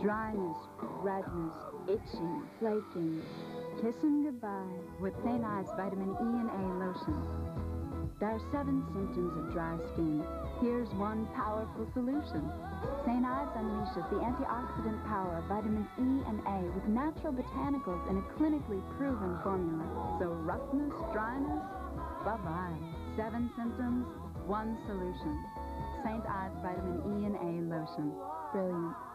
Dryness, redness, itching, flaking. Kissing goodbye with St. Ives Vitamin E and A Lotion. There are seven symptoms of dry skin. Here's one powerful solution. St. Ives unleashes the antioxidant power of vitamins E and A with natural botanicals in a clinically proven formula. So roughness, dryness, bye-bye. Seven symptoms, one solution. St. Ives Vitamin E and A Lotion. Brilliant.